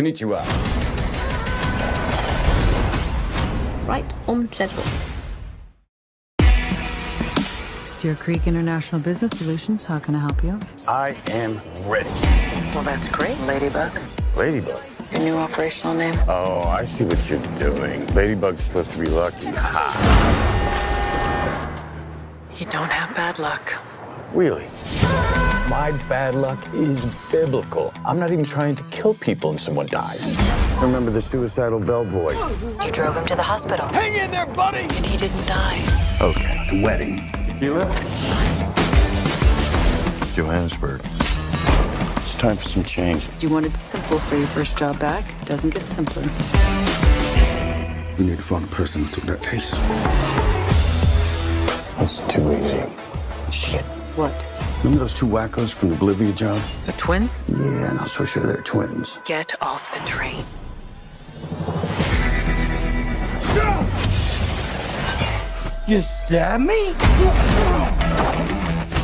Konnichiwa. Right on schedule. Deer Creek International Business Solutions, how can I help you? I am ready. Well, that's great, Ladybug. Ladybug. Your new operational name? Oh, I see what you're doing. Ladybug's supposed to be lucky. Ha! You don't have bad luck. Really? My bad luck is biblical. I'm not even trying to kill people and someone dies. Remember the suicidal bellboy? You drove him to the hospital. Hang in there, buddy! And he didn't die. Okay, the wedding. Tequila? Johannesburg. It's time for some change. Do you wanted simple for your first job back. Doesn't get simpler. We need to find the person who took that case. That's too easy. Shit. What? Remember those two wackos from the Bolivia job? The twins? Yeah, not so sure they're twins. Get off the train. You stab me?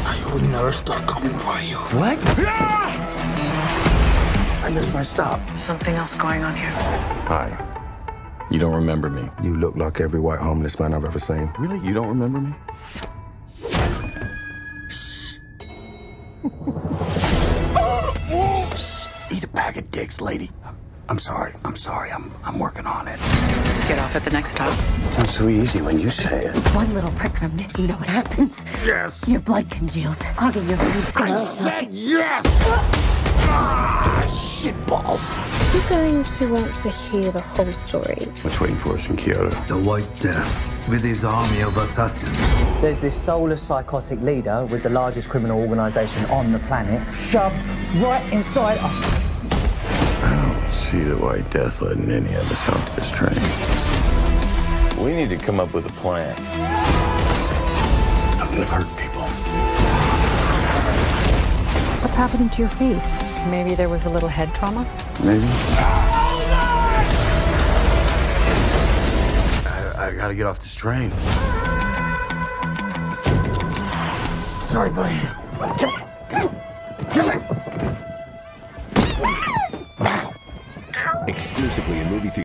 I will never stop coming for you. What? I missed my stop. Something else going on here. Hi. You don't remember me. You look like every white homeless man I've ever seen. Really? You don't remember me? Eat a bag of dicks, lady. I'm sorry. I'm sorry. I'm I'm working on it. Get off at the next stop. Sounds so easy when you say it. One little prick from this, you know what happens? Yes. Your blood congeals, clogging your veins. I said yes. Ah, shit balls. You're going to want to hear the whole story. What's waiting for us in Kyoto? The White Death, with his army of assassins. There's this soulless psychotic leader with the largest criminal organization on the planet shoved right inside us. I don't see the White Death letting any of us off this train. We need to come up with a plan. I'm gonna hurt people. What's happening to your face? Maybe there was a little head trauma? Maybe. Gotta get off this train. Sorry, buddy. Exclusively in movie.